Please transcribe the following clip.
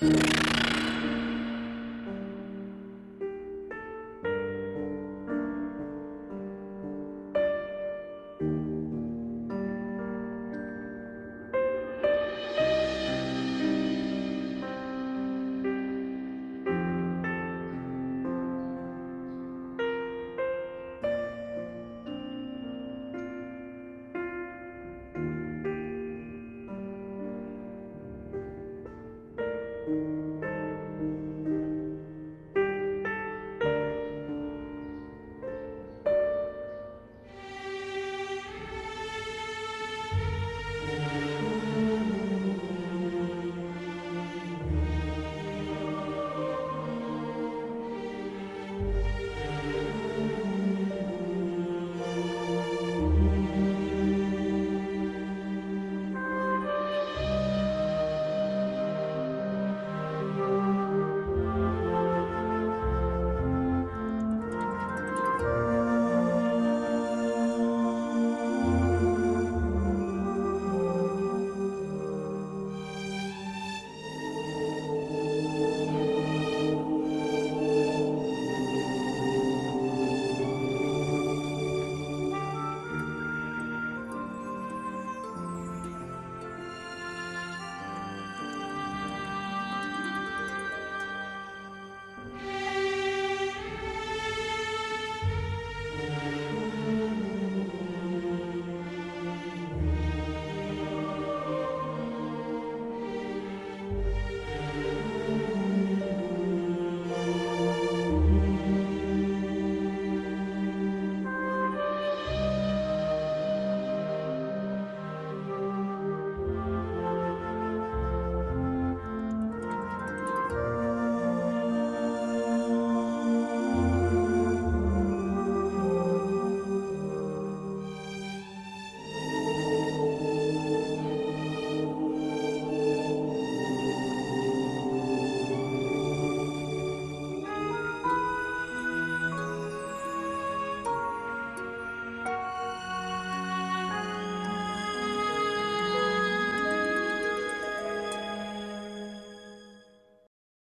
Música